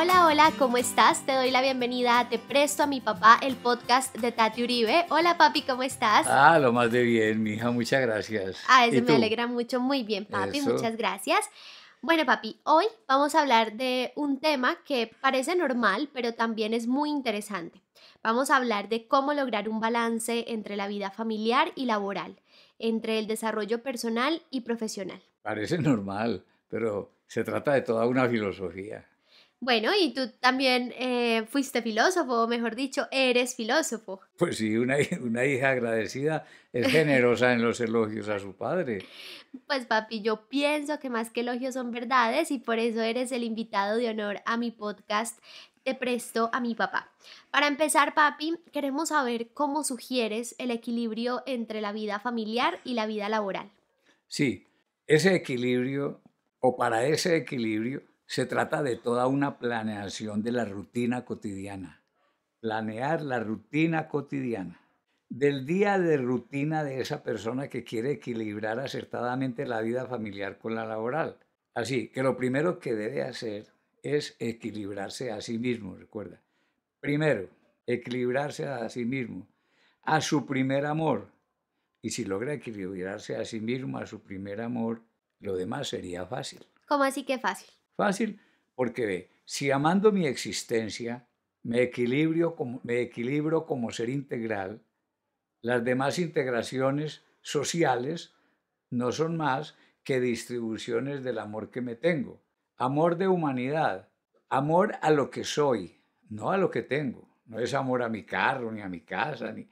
Hola, hola, ¿cómo estás? Te doy la bienvenida a Te Presto a mi papá, el podcast de Tati Uribe. Hola, papi, ¿cómo estás? Ah, lo más de bien, mija, muchas gracias. Ah, eso me alegra mucho, muy bien, papi, muchas gracias. Bueno, papi, hoy vamos a hablar de un tema que parece normal, pero también es muy interesante. Vamos a hablar de cómo lograr un balance entre la vida familiar y laboral, entre el desarrollo personal y profesional. Parece normal, pero se trata de toda una filosofía. Bueno, y tú también eh, fuiste filósofo, o mejor dicho, eres filósofo. Pues sí, una, una hija agradecida es generosa en los elogios a su padre. Pues papi, yo pienso que más que elogios son verdades y por eso eres el invitado de honor a mi podcast Te presto a mi papá. Para empezar, papi, queremos saber cómo sugieres el equilibrio entre la vida familiar y la vida laboral. Sí, ese equilibrio, o para ese equilibrio, se trata de toda una planeación de la rutina cotidiana. Planear la rutina cotidiana. Del día de rutina de esa persona que quiere equilibrar acertadamente la vida familiar con la laboral. Así que lo primero que debe hacer es equilibrarse a sí mismo, recuerda. Primero, equilibrarse a sí mismo, a su primer amor. Y si logra equilibrarse a sí mismo, a su primer amor, lo demás sería fácil. ¿Cómo así que fácil? Fácil, porque ve, si amando mi existencia me equilibro como, me equilibro como ser integral, las demás integraciones sociales no son más que distribuciones del amor que me tengo. Amor de humanidad, amor a lo que soy, no a lo que tengo. No es amor a mi carro, ni a mi casa, ni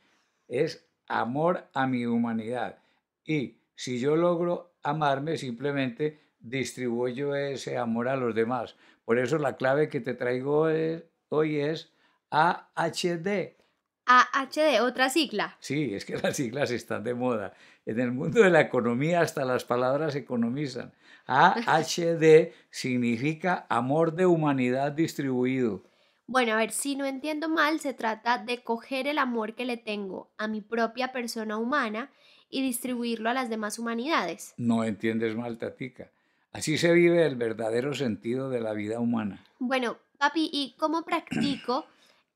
es amor a mi humanidad. Y si yo logro amarme, simplemente distribuyo ese amor a los demás. Por eso la clave que te traigo hoy es AHD. AHD, otra sigla. Sí, es que las siglas están de moda. En el mundo de la economía hasta las palabras economizan. AHD significa amor de humanidad distribuido. Bueno, a ver, si no entiendo mal, se trata de coger el amor que le tengo a mi propia persona humana y distribuirlo a las demás humanidades. No entiendes mal, Tatica. Así se vive el verdadero sentido de la vida humana. Bueno, papi, ¿y cómo practico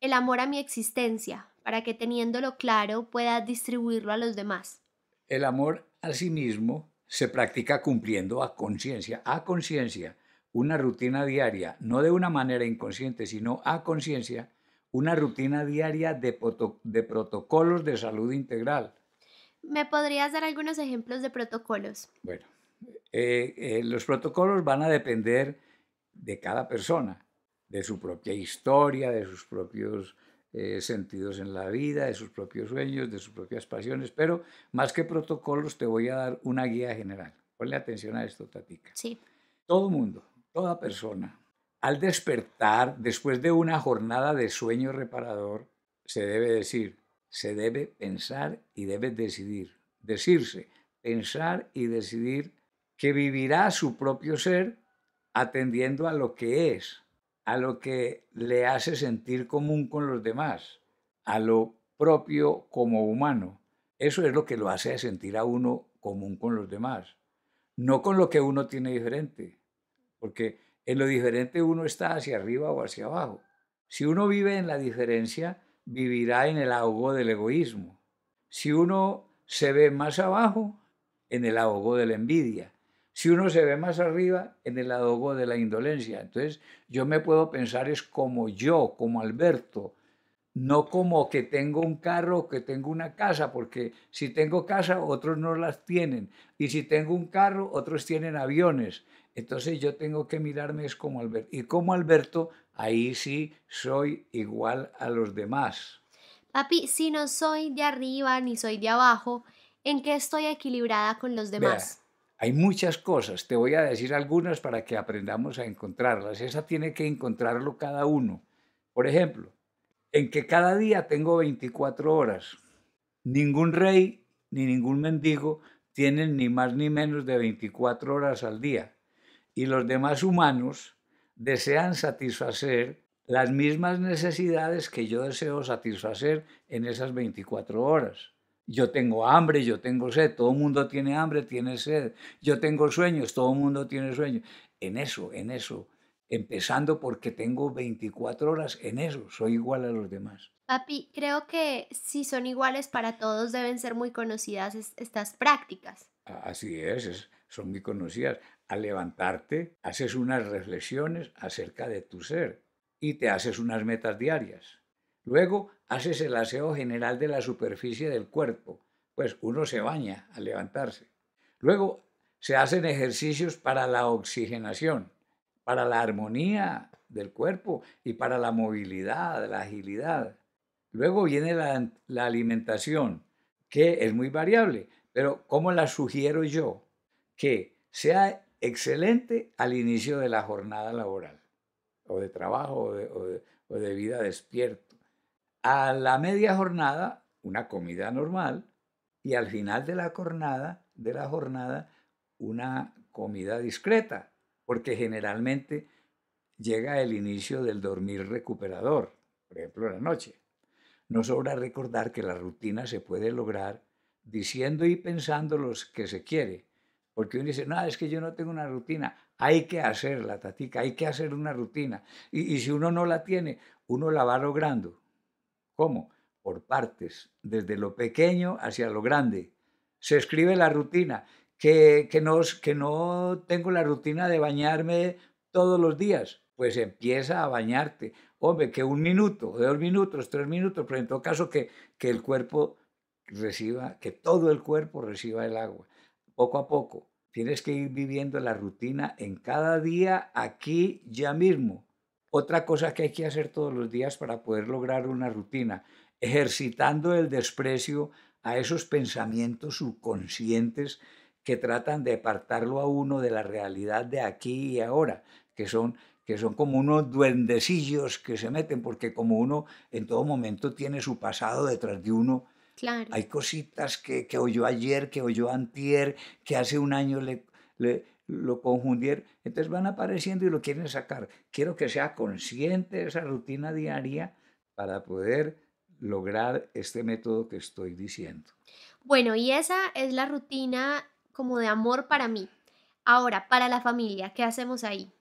el amor a mi existencia para que teniéndolo claro pueda distribuirlo a los demás? El amor a sí mismo se practica cumpliendo a conciencia, a conciencia, una rutina diaria, no de una manera inconsciente, sino a conciencia, una rutina diaria de, de protocolos de salud integral. ¿Me podrías dar algunos ejemplos de protocolos? Bueno, eh, eh, los protocolos van a depender de cada persona, de su propia historia, de sus propios eh, sentidos en la vida, de sus propios sueños, de sus propias pasiones, pero más que protocolos te voy a dar una guía general. Ponle atención a esto, Tatica. Sí. Todo mundo, toda persona, al despertar después de una jornada de sueño reparador, se debe decir, se debe pensar y debe decidir. Decirse, pensar y decidir que vivirá su propio ser atendiendo a lo que es, a lo que le hace sentir común con los demás, a lo propio como humano. Eso es lo que lo hace sentir a uno común con los demás, no con lo que uno tiene diferente, porque en lo diferente uno está hacia arriba o hacia abajo. Si uno vive en la diferencia, vivirá en el ahogo del egoísmo. Si uno se ve más abajo, en el ahogo de la envidia. Si uno se ve más arriba, en el ahogo de la indolencia. Entonces, yo me puedo pensar es como yo, como Alberto, no como que tengo un carro que tengo una casa, porque si tengo casa, otros no las tienen. Y si tengo un carro, otros tienen aviones. Entonces yo tengo que mirarme es como Alberto. Y como Alberto, ahí sí soy igual a los demás. Papi, si no soy de arriba ni soy de abajo, ¿en qué estoy equilibrada con los demás? Hay muchas cosas, te voy a decir algunas para que aprendamos a encontrarlas. Esa tiene que encontrarlo cada uno. Por ejemplo, en que cada día tengo 24 horas. Ningún rey ni ningún mendigo tienen ni más ni menos de 24 horas al día. Y los demás humanos desean satisfacer las mismas necesidades que yo deseo satisfacer en esas 24 horas. Yo tengo hambre, yo tengo sed, todo el mundo tiene hambre, tiene sed. Yo tengo sueños, todo el mundo tiene sueños. En eso, en eso empezando porque tengo 24 horas en eso, soy igual a los demás. Papi, creo que si son iguales para todos deben ser muy conocidas estas prácticas. Así es, son muy conocidas. Al levantarte, haces unas reflexiones acerca de tu ser y te haces unas metas diarias. Luego haces el aseo general de la superficie del cuerpo, pues uno se baña al levantarse. Luego se hacen ejercicios para la oxigenación, para la armonía del cuerpo y para la movilidad, la agilidad. Luego viene la, alimentación, que es muy variable, pero ¿cómo la sugiero yo? Que sea excelente al inicio de la jornada laboral, o de trabajo, o de, vida despierto. A la media jornada, una comida normal, y al final de la jornada, de la jornada, una comida discreta, porque generalmente llega el inicio del dormir recuperador, por ejemplo, la noche. No sobra recordar que la rutina se puede lograr diciendo y pensando lo que se quiere, porque uno dice, no, es que yo no tengo una rutina. Hay que hacerla, tatica, hay que hacer una rutina. Y, si uno no la tiene, uno la va logrando. ¿Cómo? Por partes, desde lo pequeño hacia lo grande. Se escribe la rutina, que, que, no, que no tengo la rutina de bañarme todos los días. Pues empieza a bañarte. Hombre, que un minuto, dos minutos, tres minutos, pero en todo caso que, que el cuerpo reciba, que todo el cuerpo reciba el agua poco a poco. Tienes que ir viviendo la rutina en cada día, aquí, ya mismo. Otra cosa que hay que hacer todos los días para poder lograr una rutina, ejercitando el desprecio a esos pensamientos subconscientes que tratan de apartarlo a uno de la realidad de aquí y ahora, que son, que son como unos duendecillos que se meten, porque como uno en todo momento tiene su pasado detrás de uno, hay cositas que, que, oyó ayer, que oyó antier, que hace un año le, le lo confundieron. Entonces van apareciendo y lo quieren sacar. Quiero que sea consciente de esa rutina diaria para poder lograr este método que estoy diciendo. Bueno, y esa es la rutina como de amor para mí. Ahora, para la familia, ¿qué hacemos ahí?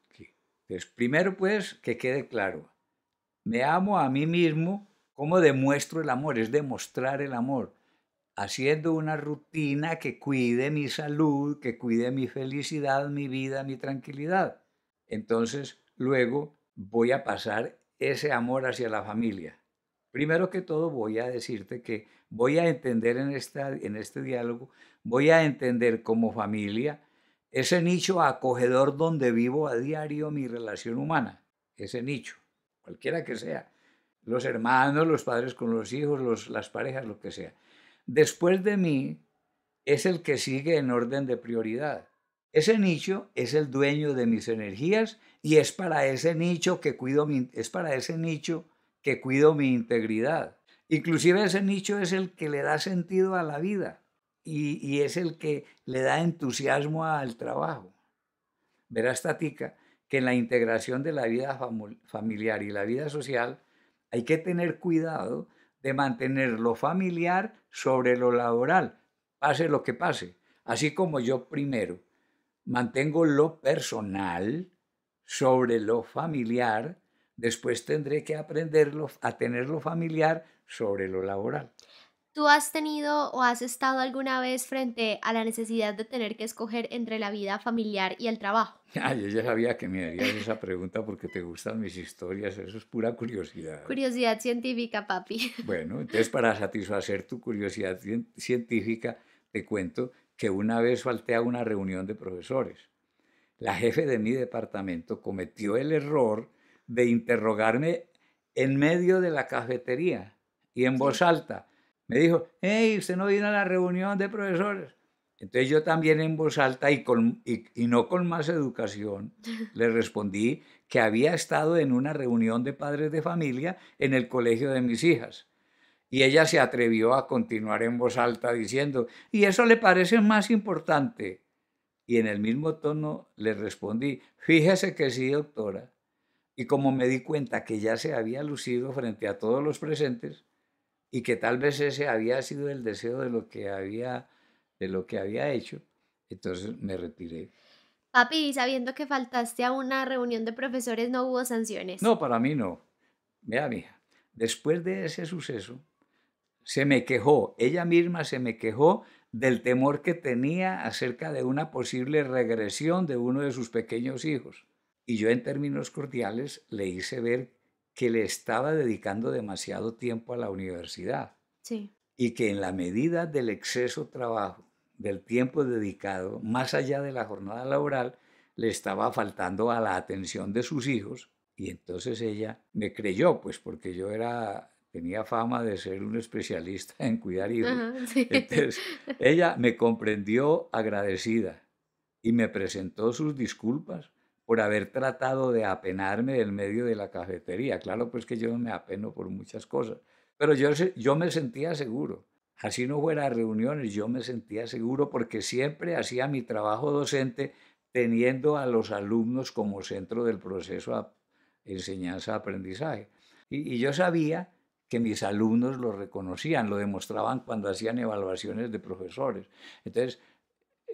Pues primero, pues, que quede claro. Me amo a mí mismo ¿Cómo demuestro el amor? Es demostrar el amor, haciendo una rutina que cuide mi salud, que cuide mi felicidad, mi vida, mi tranquilidad. Entonces, luego voy a pasar ese amor hacia la familia. Primero que todo, voy a decirte que voy a entender en, esta, en este diálogo, voy a entender como familia ese nicho acogedor donde vivo a diario mi relación humana, ese nicho, cualquiera que sea los hermanos, los padres con los hijos, las parejas, lo que sea. Después de mí es el que sigue en orden de prioridad. Ese nicho es el dueño de mis energías y es para ese nicho que cuido mi, es para ese nicho que cuido mi integridad. Inclusive ese nicho es el que le da sentido a la vida y, y es el que le da entusiasmo al trabajo. Verás, Tatica, que en la integración de la vida familiar y la vida social, hay que tener cuidado de mantener lo familiar sobre lo laboral, pase lo que pase. Así como yo primero mantengo lo personal sobre lo familiar, después tendré que aprenderlo a tener lo familiar sobre lo laboral. ¿Tú has tenido o has estado alguna vez frente a la necesidad de tener que escoger entre la vida familiar y el trabajo? Ah, yo ya sabía que me harías esa pregunta porque te gustan mis historias, eso es pura curiosidad. Curiosidad científica, papi. Bueno, entonces para satisfacer tu curiosidad científica, te cuento que una vez falté a una reunión de profesores. La jefe de mi departamento cometió el error de interrogarme en medio de la cafetería y en voz alta me dijo, hey, usted no vino a la reunión de profesores. Entonces yo también en voz alta y, con, y, no con más educación le respondí que había estado en una reunión de padres de familia en el colegio de mis hijas. Y ella se atrevió a continuar en voz alta diciendo, ¿y eso le parece más importante? Y en el mismo tono le respondí, fíjese que sí, doctora. Y como me di cuenta que ya se había lucido frente a todos los presentes, y que tal vez ese había sido el deseo de lo que había, de lo que había hecho, entonces me retiré. Papi, sabiendo que faltaste a una reunión de profesores, no hubo sanciones. No, para mí no. Vea, mija, después de ese suceso, se me quejó, ella misma se me quejó del temor que tenía acerca de una posible regresión de uno de sus pequeños hijos. Y yo en términos cordiales le hice ver que le estaba dedicando demasiado tiempo a la universidad. Sí. Y que en la medida del exceso trabajo, del tiempo dedicado, más allá de la jornada laboral, le estaba faltando a la atención de sus hijos. Y entonces ella me creyó, pues porque yo era tenía fama de ser un especialista en cuidar hijos. Entonces, ella me comprendió agradecida y me presentó sus disculpas por haber tratado de apenarme del medio de la cafetería. Claro, pues que yo me apeno por muchas cosas, pero yo, yo me sentía seguro. Así no fuera a reuniones, yo me sentía seguro porque siempre hacía mi trabajo docente teniendo a los alumnos como centro del proceso de enseñanza-aprendizaje. Y, y yo sabía que mis alumnos lo reconocían, lo demostraban cuando hacían evaluaciones de profesores. Entonces,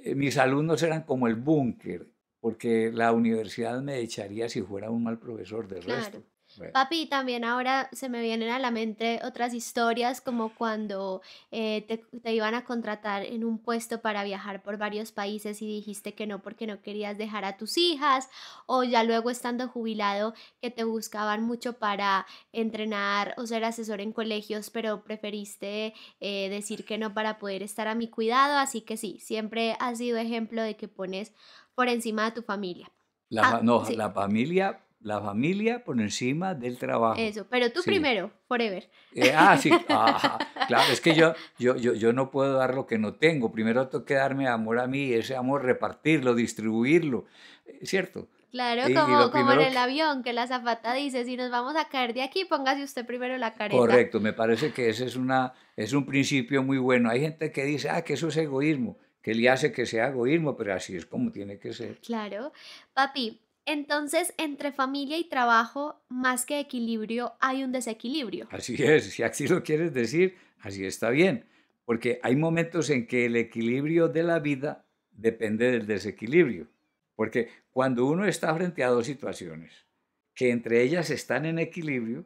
eh, mis alumnos eran como el búnker, porque la universidad me echaría si fuera un mal profesor de resto. Papi, también ahora se me vienen a la mente otras historias como cuando eh, te, iban a contratar en un puesto para viajar por varios países y dijiste que no porque no querías dejar a tus hijas o ya luego estando jubilado que te buscaban mucho para entrenar o ser asesor en colegios pero preferiste eh, decir que no para poder estar a mi cuidado. Así que sí, siempre has sido ejemplo de que pones por encima de tu familia. La, ah, no, la familia la familia por encima del trabajo. Eso, pero tú primero, forever. Eh, ah, sí, ah, claro, es que yo, yo, yo, yo no puedo dar lo que no tengo. Primero tengo que darme amor a mí, y ese amor repartirlo, distribuirlo, eh, ¿cierto? Claro, como, como en el avión, que la zafata dice, si nos vamos a caer de aquí, póngase usted primero la careta. Correcto, me parece que ese es, una, es un principio muy bueno. Hay gente que dice, ah, que eso es egoísmo, que le hace que sea egoísmo, pero así es como tiene que ser. Claro. Papi, entonces, entre familia y trabajo, más que equilibrio, hay un desequilibrio. Así es, si así lo quieres decir, así está bien, porque hay momentos en que el equilibrio de la vida depende del desequilibrio, porque cuando uno está frente a dos situaciones que entre ellas están en equilibrio,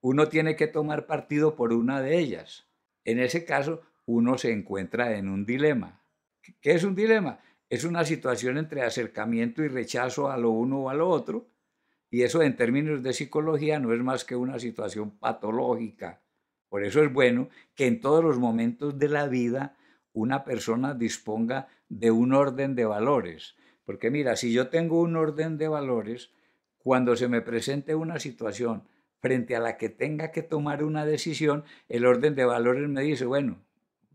uno tiene que tomar partido por una de ellas. En ese caso, uno se encuentra en un dilema. ¿Qué es un dilema? es una situación entre acercamiento y rechazo a lo uno o a lo otro, y eso en términos de psicología no es más que una situación patológica. Por eso es bueno que en todos los momentos de la vida una persona disponga de un orden de valores. Porque mira, si yo tengo un orden de valores, cuando se me presente una situación frente a la que tenga que tomar una decisión, el orden de valores me dice, bueno,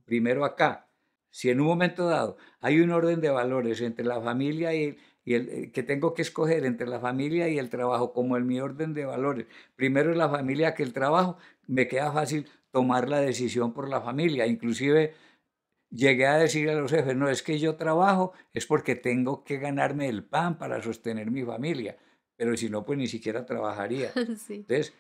primero acá, si en un momento dado hay un orden de valores entre la familia y, el, eh, que tengo que escoger entre la familia y el trabajo, como en mi orden de valores, primero es la familia que el trabajo, me queda fácil tomar la decisión por la familia. Inclusive llegué a decir a los jefes, no, es que yo trabajo, es porque tengo que ganarme el pan para sostener mi familia, pero si no, pues ni siquiera trabajaría. Entonces,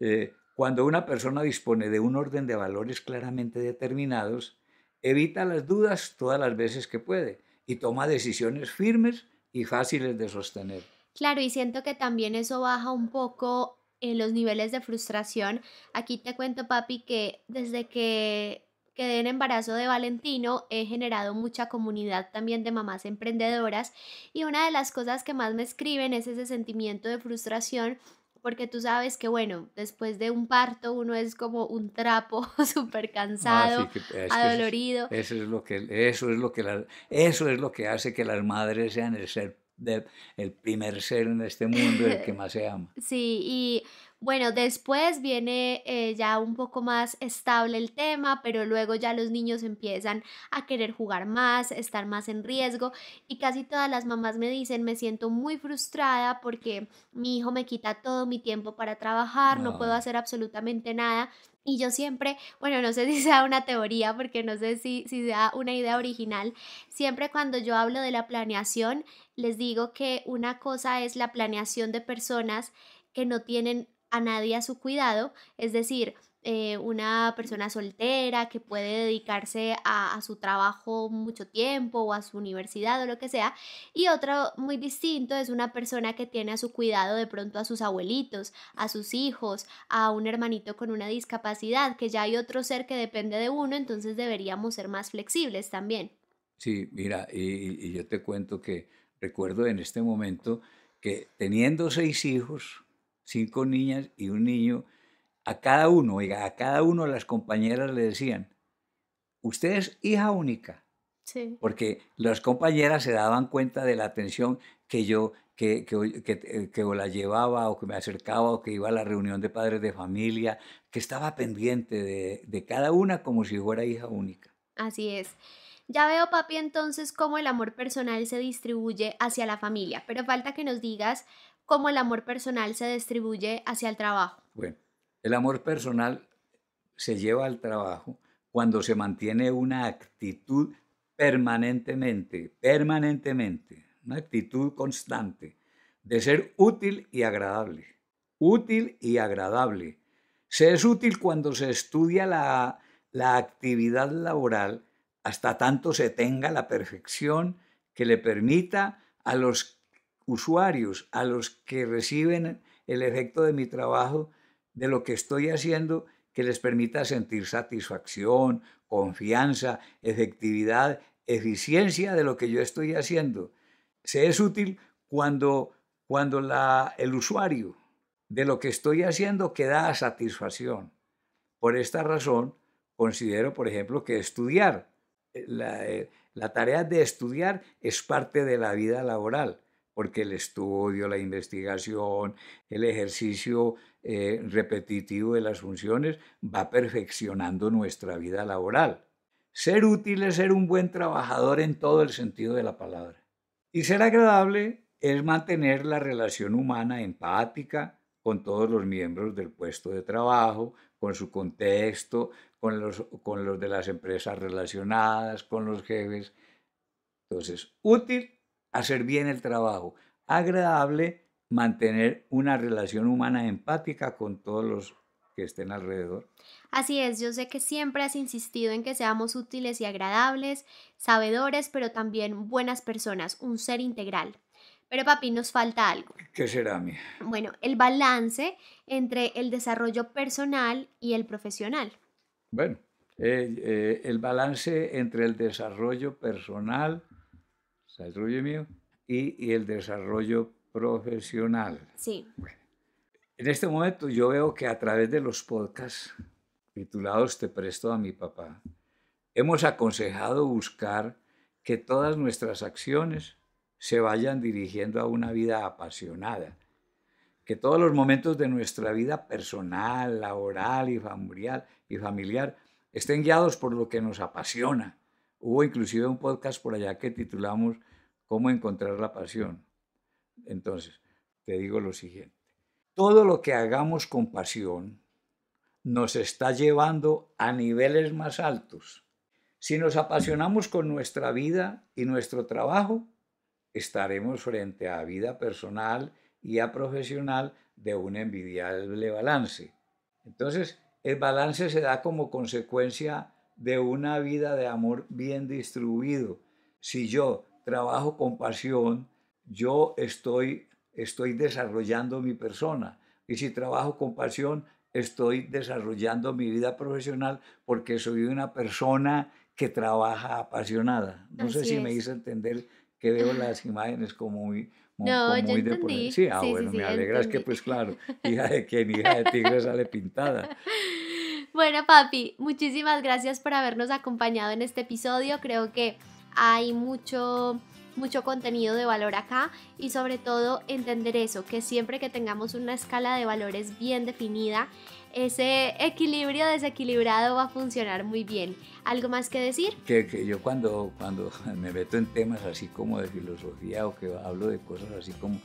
eh, cuando una persona dispone de un orden de valores claramente determinados, evita las dudas todas las veces que puede y toma decisiones firmes y fáciles de sostener. Claro, y siento que también eso baja un poco en los niveles de frustración. Aquí te cuento, papi, que desde que quedé en embarazo de Valentino he generado mucha comunidad también de mamás emprendedoras y una de las cosas que más me escriben es ese sentimiento de frustración porque tú sabes que, bueno, después de un parto uno es como un trapo súper ah, cansado, adolorido. Eso, es lo que, eso, es lo que eso es lo que hace que las madres sean el ser el primer ser en este mundo el que más se ama. Sí, y bueno, después viene eh, ya un poco más estable el tema, pero luego ya los niños empiezan a querer jugar más, estar más en riesgo y casi todas las mamás me dicen, me siento muy frustrada porque mi hijo me quita todo mi tiempo para trabajar, no, puedo hacer absolutamente nada. Y yo siempre, bueno, no sé si sea una teoría, porque no sé si, si sea una idea original, siempre cuando yo hablo de la planeación, les digo que una cosa es la planeación de personas que no tienen a nadie a su cuidado, es decir, eh, una persona soltera que puede dedicarse a, su trabajo mucho tiempo o a su universidad o lo que sea. Y otro muy distinto es una persona que tiene a su cuidado de pronto a sus abuelitos, a sus hijos, a un hermanito con una discapacidad, que ya hay otro ser que depende de uno, entonces deberíamos ser más flexibles también. Sí, mira, y yo te cuento que recuerdo en este momento que teniendo seis hijos, cinco niñas y un niño, a cada uno, oiga, a cada uno las compañeras le decían, usted es hija única. Sí. Porque las compañeras se daban cuenta de la atención que yo, que, que, que, que, la llevaba o que me acercaba o que iba a la reunión de padres de familia, que estaba pendiente de, de cada una como si fuera hija única. Así es. Ya veo, papi, entonces cómo el amor personal se distribuye hacia la familia, pero falta que nos digas cómo el amor personal se distribuye hacia el trabajo. Bueno, el amor personal se lleva al trabajo cuando se mantiene una actitud permanentemente, permanentemente, una actitud constante de ser útil y agradable. Útil y agradable. Se es útil cuando se estudia la, la actividad laboral hasta tanto se tenga la perfección que le permita a los usuarios, a los que reciben el efecto de mi trabajo, de lo que estoy haciendo que les permita sentir satisfacción, confianza, efectividad, eficiencia de lo que yo estoy haciendo. Se es útil cuando, cuando la, el usuario de lo que estoy haciendo queda satisfacción. Por esta razón, considero, por ejemplo, que estudiar, eh, la, eh, la tarea de estudiar es parte de la vida laboral porque el estudio, la investigación, el ejercicio eh, repetitivo de las funciones va perfeccionando nuestra vida laboral. Ser útil es ser un buen trabajador en todo el sentido de la palabra. Y ser agradable es mantener la relación humana empática con todos los miembros del puesto de trabajo, con su contexto, con los, con los de las empresas relacionadas, con los jefes. Entonces, útil hacer bien el trabajo, agradable mantener una relación humana empática con todos los que estén alrededor. Así es, yo sé que siempre has insistido en que seamos útiles y agradables, sabedores, pero también buenas personas, un ser integral. Pero papi, nos falta algo. ¿Qué será, mi? Bueno, el balance entre el desarrollo personal y el profesional. Bueno, eh, eh, el balance entre el desarrollo personal desarrollo mío y, el desarrollo profesional. Sí. en este momento yo veo que a través de los podcasts titulados Te presto a mi papá, hemos aconsejado buscar que todas nuestras acciones se vayan dirigiendo a una vida apasionada, que todos los momentos de nuestra vida personal, laboral y familiar, y familiar estén guiados por lo que nos apasiona, Hubo inclusive un podcast por allá que titulamos ¿Cómo encontrar la pasión? Entonces, te digo lo siguiente. Todo lo que hagamos con pasión nos está llevando a niveles más altos. Si nos apasionamos con nuestra vida y nuestro trabajo, estaremos frente a vida personal y a profesional de un envidiable balance. Entonces, el balance se da como consecuencia de una vida de amor bien distribuido. Si yo trabajo con pasión, yo estoy, estoy desarrollando mi persona. Y si trabajo con pasión, estoy desarrollando mi vida profesional porque soy una persona que trabaja apasionada. No sé si me hice entender que veo las imágenes como muy, no, muy de Sí, ah, bueno, me alegra, es que pues claro, hija de quien, hija de tigre sale pintada. Bueno, papi, muchísimas gracias por habernos acompañado en este episodio. Creo que hay mucho mucho contenido de valor acá y sobre todo entender eso, que siempre que tengamos una escala de valores bien definida, ese equilibrio desequilibrado va a funcionar muy bien. ¿Algo más que decir? Que, yo cuando, cuando me meto en temas así como de filosofía o que hablo de cosas así como,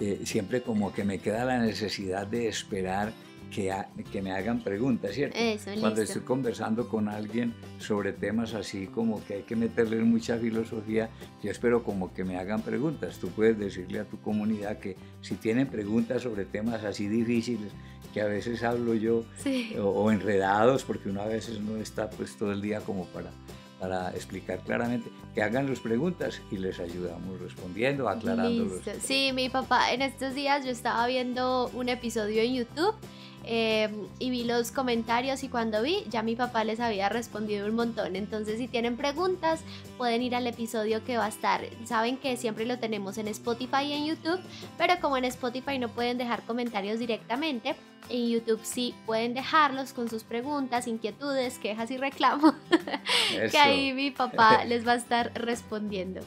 eh, siempre como que me queda la necesidad de esperar que, que me hagan preguntas, ¿cierto? Cuando estoy conversando con alguien sobre temas así como que hay que meterle mucha filosofía, yo espero como que me hagan preguntas. Tú puedes decirle a tu comunidad que si tienen preguntas sobre temas así difíciles, que a veces hablo yo, o, enredados, porque uno a veces no está pues todo el día como para, para explicar claramente, que hagan las preguntas y les ayudamos respondiendo, aclarando. Sí, mi papá, en estos días yo estaba viendo un episodio en YouTube Em, y vi los comentarios y cuando vi ya mi papá les había respondido un montón. Entonces si tienen preguntas pueden ir al episodio que va a estar. Saben que siempre lo tenemos en Spotify y en YouTube, pero como en Spotify no pueden dejar comentarios directamente, en YouTube sí pueden dejarlos con sus preguntas, inquietudes, quejas y reclamos. que ahí mi papá les va a estar respondiendo.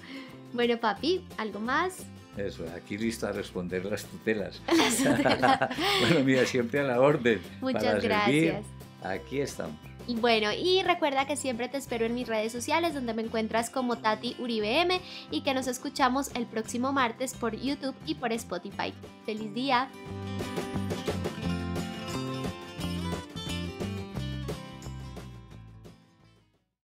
Bueno, papi, ¿algo más? Eso, aquí listo a responder las tutelas. bueno, mira, siempre a la orden. Muchas gracias. Aquí estamos. Y bueno, y recuerda que siempre te espero en mis redes sociales donde me encuentras como Tati Uribe M y que nos escuchamos el próximo martes por YouTube y por Spotify. ¡Feliz día!